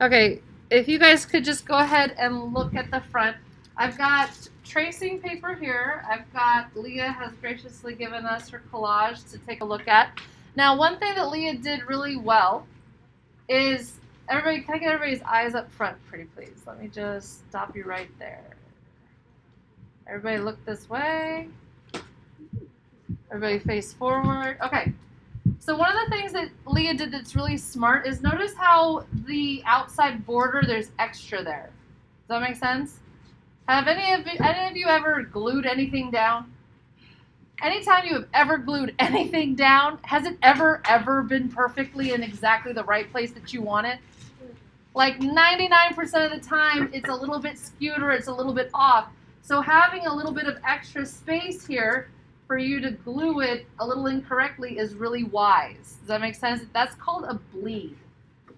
Okay, if you guys could just go ahead and look at the front. I've got tracing paper here. I've got Leah has graciously given us her collage to take a look at. Now, one thing that Leah did really well is everybody, can I get everybody's eyes up front, pretty please? Let me just stop you right there. Everybody look this way. Everybody face forward. Okay. So one of the things that Leah did that's really smart is notice how the outside border, there's extra there. Does that make sense? Have any of you, any of you ever glued anything down? Anytime you have ever glued anything down, has it ever, ever been perfectly in exactly the right place that you want it? Like 99% of the time, it's a little bit skewed or it's a little bit off. So having a little bit of extra space here for you to glue it a little incorrectly is really wise. Does that make sense? That's called a bleed.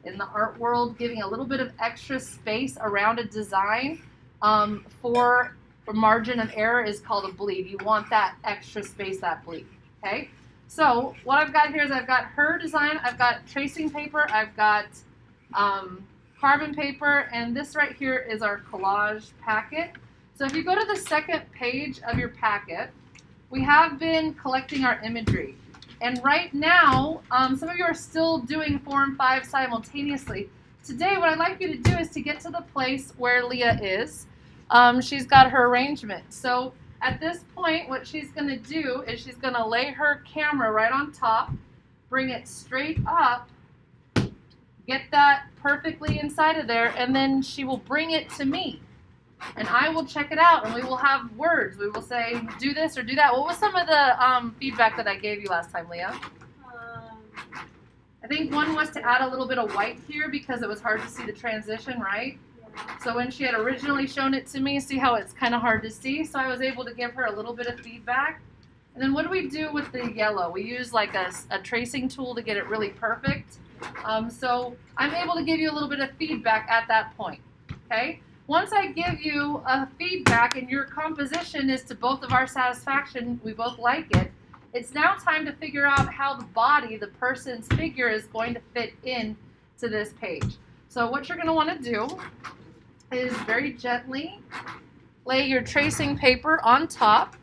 In the art world, giving a little bit of extra space around a design um, for, margin of error is called a bleed. You want that extra space, that bleed. Okay? So what I've got here is I've got her design, I've got tracing paper, I've got um, carbon paper, and this right here is our collage packet. So if you go to the second page of your packet, we have been collecting our imagery. And right now, um, some of you are still doing four and five simultaneously. Today, what I'd like you to do is to get to the place where Leah is. Um, she's got her arrangement. So at this point, what she's going to do is she's going to lay her camera right on top, bring it straight up, get that perfectly inside of there, and then she will bring it to me and I will check it out, and we will have words. We will say, do this or do that. What was some of the um, feedback that I gave you last time, Leah? Um, I think one was to add a little bit of white here because it was hard to see the transition, right? Yeah. So when she had originally shown it to me, see how it's kind of hard to see? So I was able to give her a little bit of feedback. And then what do we do with the yellow? We use like a, a tracing tool to get it really perfect. Um, so I'm able to give you a little bit of feedback at that point, okay? Once I give you a feedback and your composition is to both of our satisfaction, we both like it, it's now time to figure out how the body, the person's figure, is going to fit in to this page. So what you're going to want to do is very gently lay your tracing paper on top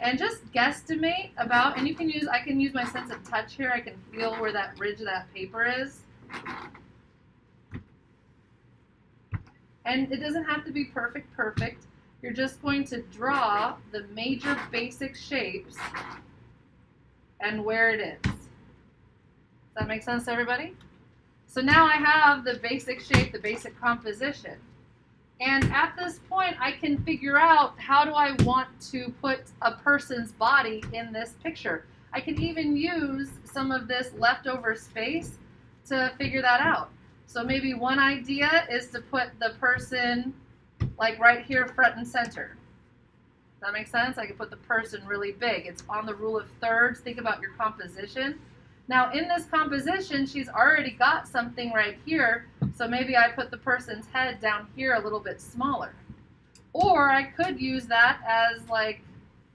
and just guesstimate about, and you can use, I can use my sense of touch here. I can feel where that ridge of that paper is. And it doesn't have to be perfect, perfect. You're just going to draw the major basic shapes and where it is. Does that make sense to everybody? So now I have the basic shape, the basic composition. And at this point, I can figure out how do I want to put a person's body in this picture. I can even use some of this leftover space to figure that out. So maybe one idea is to put the person like right here front and center. Does that make sense? I could put the person really big. It's on the rule of thirds. Think about your composition. Now in this composition, she's already got something right here. So maybe I put the person's head down here a little bit smaller. Or I could use that as like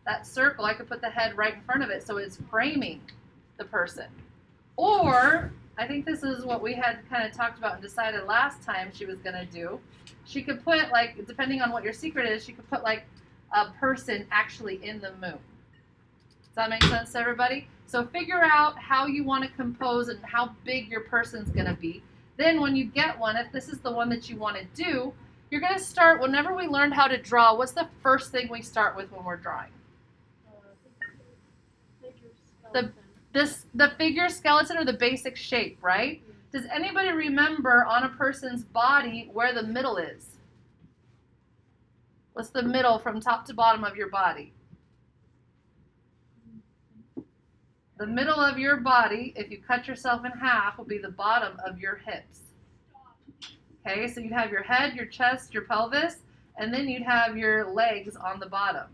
that circle. I could put the head right in front of it so it's framing the person. Or I think this is what we had kind of talked about and decided last time she was going to do. She could put, like, depending on what your secret is, she could put, like, a person actually in the moon. Does that make sense to everybody? So figure out how you want to compose and how big your person's going to be. Then when you get one, if this is the one that you want to do, you're going to start, whenever we learned how to draw, what's the first thing we start with when we're drawing? Uh, the this the figure skeleton or the basic shape, right? Does anybody remember on a person's body where the middle is? What's the middle from top to bottom of your body? The middle of your body, if you cut yourself in half, will be the bottom of your hips. Okay, so you'd have your head, your chest, your pelvis, and then you'd have your legs on the bottom.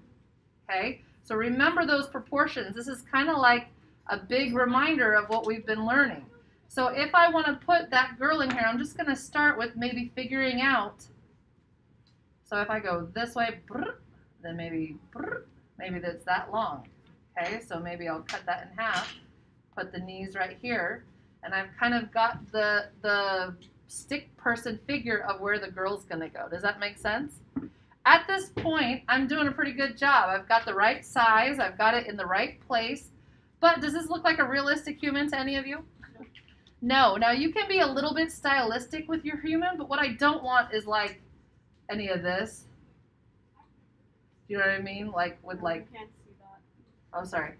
Okay, so remember those proportions. This is kind of like a big reminder of what we've been learning. So if I want to put that girl in here, I'm just going to start with maybe figuring out. So if I go this way, then maybe maybe that's that long. Okay, so maybe I'll cut that in half, put the knees right here, and I've kind of got the, the stick person figure of where the girl's gonna go. Does that make sense? At this point, I'm doing a pretty good job. I've got the right size, I've got it in the right place. But does this look like a realistic human to any of you? No. Now you can be a little bit stylistic with your human, but what I don't want is like any of this. Do you know what I mean? Like with like I can't see that. Oh, sorry.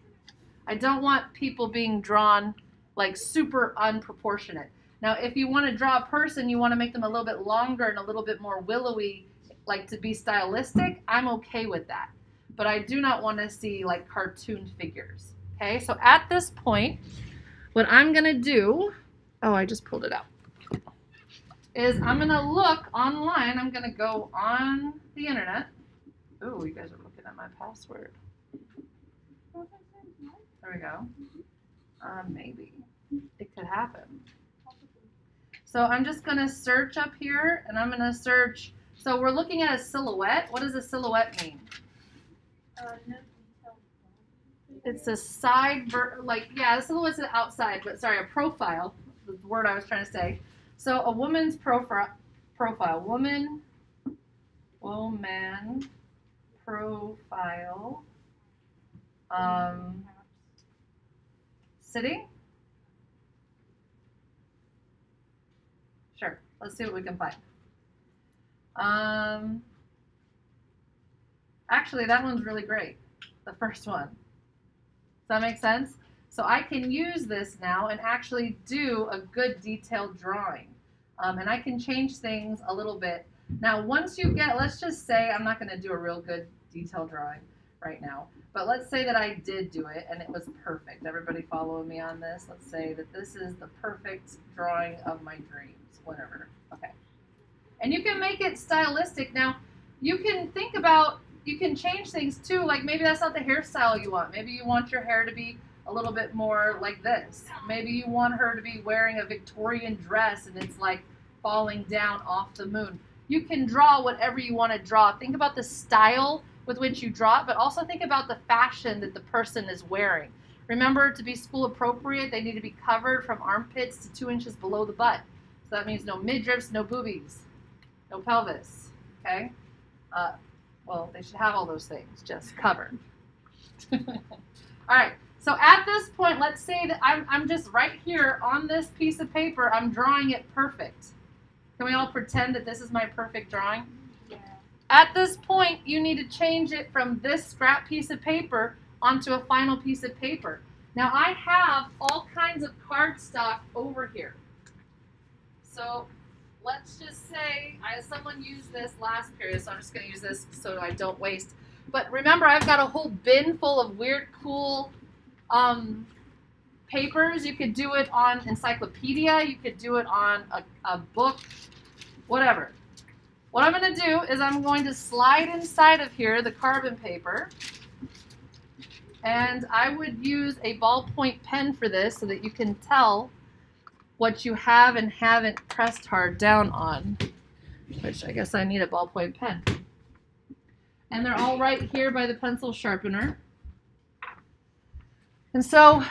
I don't want people being drawn like super unproportionate. Now, if you want to draw a person, you want to make them a little bit longer and a little bit more willowy, like to be stylistic, I'm okay with that. But I do not want to see like cartoon figures. Okay, so at this point, what I'm going to do, oh, I just pulled it out, is I'm going to look online. I'm going to go on the internet. Oh, you guys are looking at my password. There we go. Um, maybe it could happen. So I'm just gonna search up here, and I'm gonna search. So we're looking at a silhouette. What does a silhouette mean? Uh, no. It's a side, ver- like yeah, This silhouette's the outside, but sorry, a profile. The word I was trying to say. So a woman's profile, profile, woman, woman, profile, um, sitting. Sure. Let's see what we can find. Um, actually, that one's really great. The first one. Does that make sense? So I can use this now and actually do a good detailed drawing. Um, and I can change things a little bit. Now, once you get, let's just say, I'm not going to do a real good detailed drawing right now, but let's say that I did do it and it was perfect. Everybody following me on this? Let's say that this is the perfect drawing of my dreams, whatever. Okay. And you can make it stylistic. Now, you can think about, you can change things too. Like maybe that's not the hairstyle you want. Maybe you want your hair to be a little bit more like this. Maybe you want her to be wearing a Victorian dress and it's like falling down off the moon. You can draw whatever you want to draw. Think about the style with which you draw it, but also think about the fashion that the person is wearing. Remember, to be school appropriate, they need to be covered from armpits to two inches below the butt. So that means no midriffs, no boobies, no pelvis. Okay? Uh, well, they should have all those things, just covered. all right. So at this point, let's say that I'm, I'm just right here on this piece of paper, I'm drawing it perfect. Can we all pretend that this is my perfect drawing? Yeah. At this point, you need to change it from this scrap piece of paper onto a final piece of paper. Now, I have all kinds of cardstock over here. So let's just say I someone used this last period, so I'm just going to use this so I don't waste. But remember, I've got a whole bin full of weird, cool um, papers. You could do it on encyclopedia. You could do it on a, a book, whatever. What I'm going to do is I'm going to slide inside of here the carbon paper. And I would use a ballpoint pen for this so that you can tell what you have and haven't pressed hard down on. Which I guess I need a ballpoint pen. And they're all right here by the pencil sharpener. And so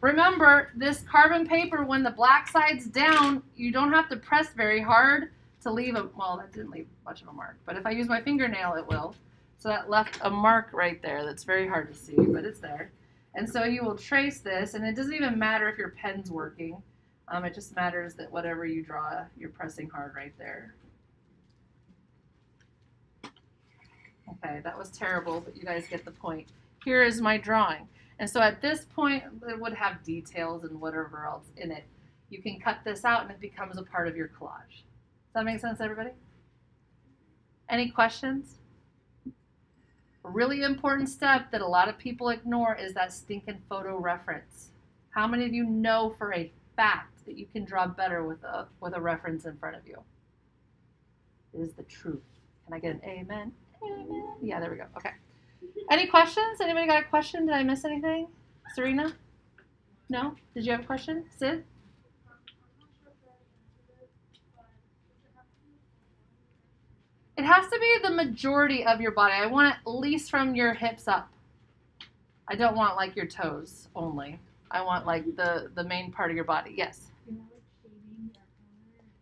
remember, this carbon paper, when the black side's down, you don't have to press very hard to leave a, well, that didn't leave much of a mark, but if I use my fingernail, it will. So that left a mark right there that's very hard to see, but it's there. And so you will trace this, and it doesn't even matter if your pen's working. Um, it just matters that whatever you draw, you're pressing hard right there. Okay, that was terrible, but you guys get the point. Here is my drawing. And so at this point, it would have details and whatever else in it. You can cut this out and it becomes a part of your collage. Does that make sense, everybody? Any questions? A really important step that a lot of people ignore is that stinking photo reference. How many of you know for a fact that you can draw better with a with a reference in front of you? It is the truth. Can I get an amen? Amen. Yeah, there we go. Okay. Any questions? Anybody got a question? Did I miss anything? Serena? No? Did you have a question? Sid? It has to be the majority of your body. I want at least from your hips up. I don't want like your toes only. I want like the the main part of your body. Yes.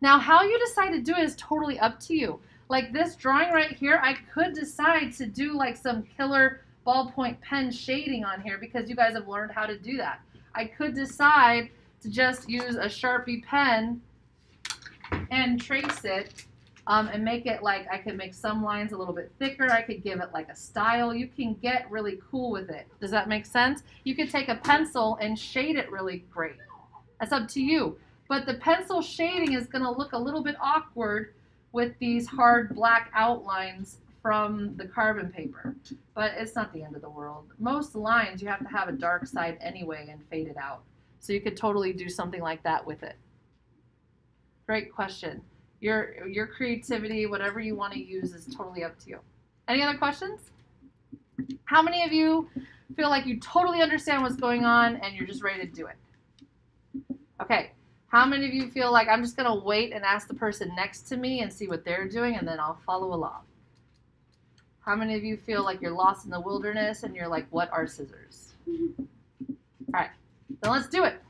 Now, how you decide to do it is totally up to you. Like this drawing right here, I could decide to do like some killer ballpoint pen shading on here because you guys have learned how to do that. I could decide to just use a Sharpie pen and trace it um, and make it like I could make some lines a little bit thicker. I could give it like a style. You can get really cool with it. Does that make sense? You could take a pencil and shade it really great. That's up to you. But the pencil shading is going to look a little bit awkward with these hard black outlines from the carbon paper. But it's not the end of the world. Most lines you have to have a dark side anyway and fade it out. So you could totally do something like that with it. Great question. Your your creativity, whatever you want to use, is totally up to you. Any other questions? How many of you feel like you totally understand what's going on and you're just ready to do it? Okay. How many of you feel like I'm just going to wait and ask the person next to me and see what they're doing and then I'll follow along? How many of you feel like you're lost in the wilderness and you're like, what are scissors? All right, then let's do it.